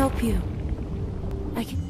Help you. I can...